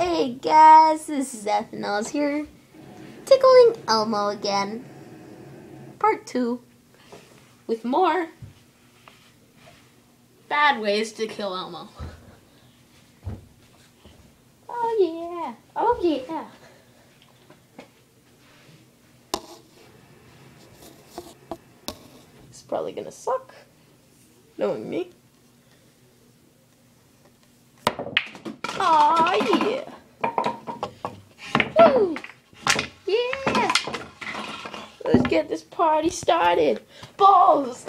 Hey guys, this is Ethanol here, tickling Elmo again. Part 2. With more bad ways to kill Elmo. Oh yeah, oh yeah. It's probably gonna suck, knowing me. Oh yeah. Woo. Yeah. Let's get this party started. Balls.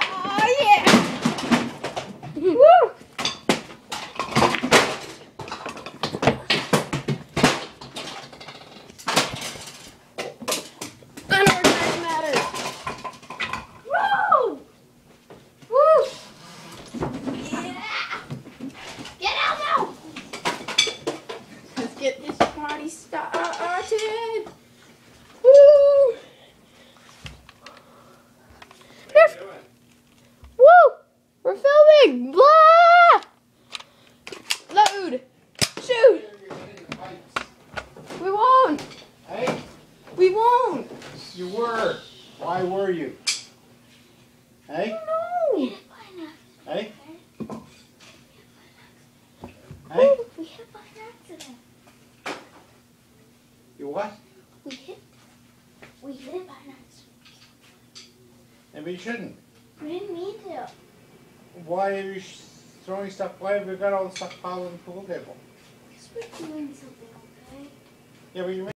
Oh yeah. Woo. Unorganized matter. Woo! Woo! Yeah! Get out now! Let's get this party started. Woo! Woo! We're filming! Blah! Load! Shoot! We won't! Hey, We won't! you were. Why were you? Hey, No! hey, Ooh, hey. We hit by accident. You what? We hit. We hit it by accident. Maybe you shouldn't. We didn't mean to. Why are you throwing stuff away? We've got all the stuff piled on the pool table. Because we're doing something, okay? Yeah, but you